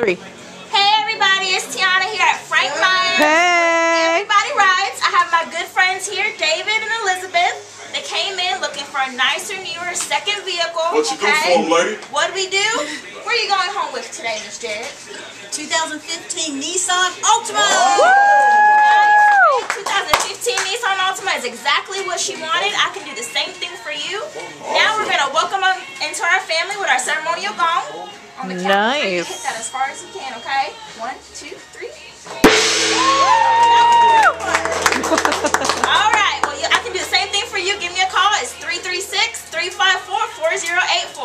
three. Hey everybody, it's Tiana here at Frank Myers. Hey. Everybody rides. I have my good friends here, David and Elizabeth. They came in looking for a nicer, newer second vehicle. What you do okay? for 'em, lady? What do we do? Where are you going home with today, Miss Jared? 2015 Nissan Altima. 2015 Nissan Altima is exactly what she wanted. I can do the same thing for you. Now we're gonna welcome them into our family with our ceremonial gong on the count. Nice. Hit that as far as you can, okay? One, two, three. All right. Well, I can do the same thing for you. Give me a call. It's 336 354 4084.